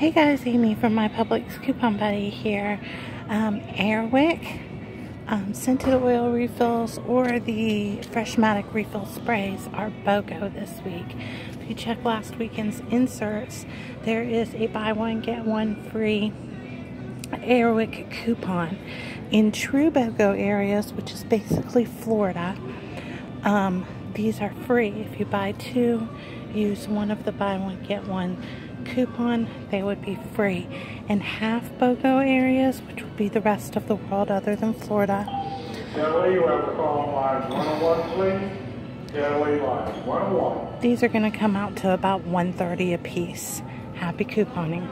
Hey guys, Amy from My Publix Coupon Buddy here. Um, Airwick um, scented oil refills or the Freshmatic refill sprays are BOGO this week. If you check last weekend's inserts, there is a buy one get one free Airwick coupon in true BOGO areas, which is basically Florida. Um, these are free. If you buy two, use one of the buy one get one coupon, they would be free. In half BOGO areas, which would be the rest of the world other than Florida. You have call line 101, please. Kelly, line 101. These are going to come out to about 130 a piece. Happy couponing.